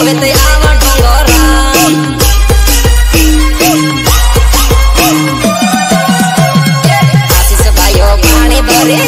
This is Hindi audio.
હવે તે આવા ડોંગરા આશીષ ભાઈઓ પાણી ભરે